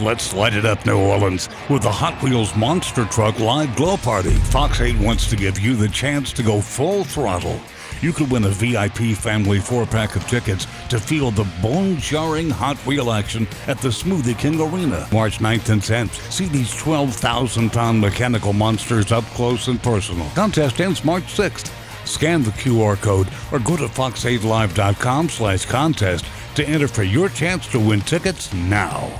Let's light it up, New Orleans, with the Hot Wheels Monster Truck Live Glow Party. Fox 8 wants to give you the chance to go full throttle. You could win a VIP family four pack of tickets to feel the bone jarring Hot Wheel action at the Smoothie King Arena. March 9th and 10th. See these 12,000-ton mechanical monsters up close and personal. Contest ends March 6th. Scan the QR code or go to fox8live.com slash contest to enter for your chance to win tickets now.